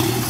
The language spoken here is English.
you